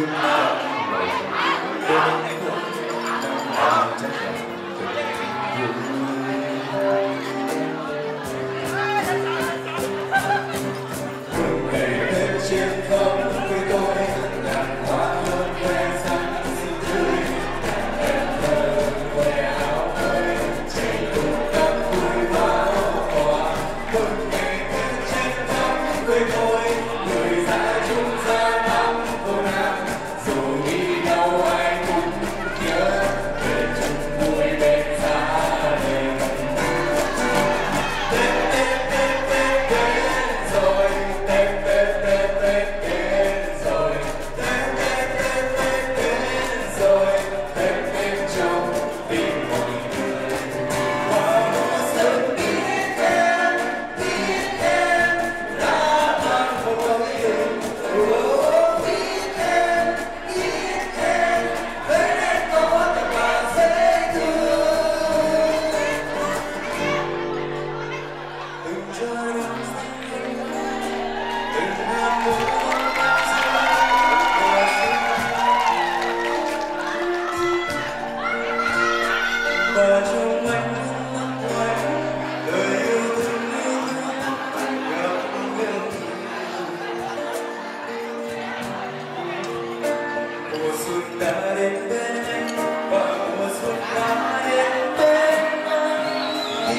vững chắc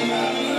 Amen.